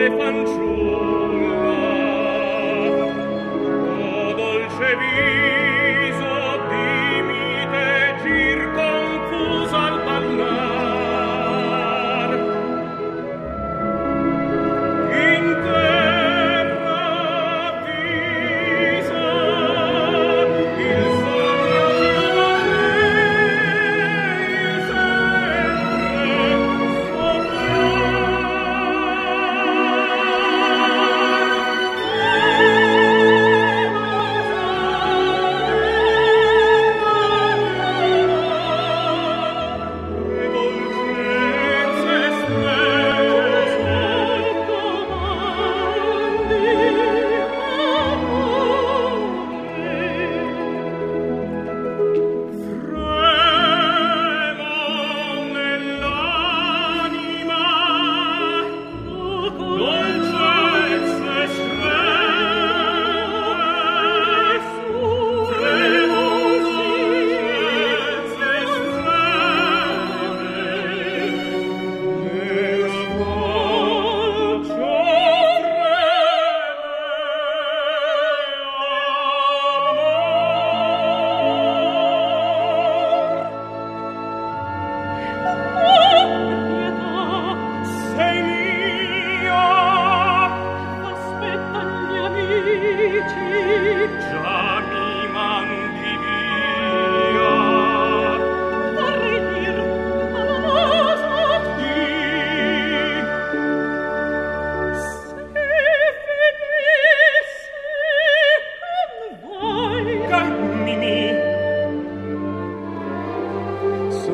在犯错。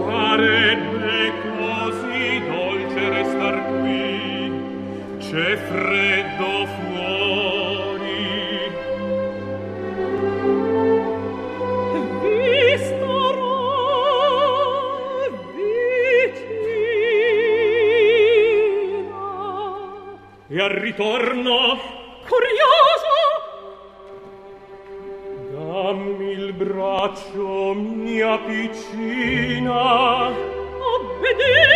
sarebbe così dolce restar qui c'è freddo fuori. Vi starò vicina. E al ritorno? Curioso! braccio mia piccina. Obbedire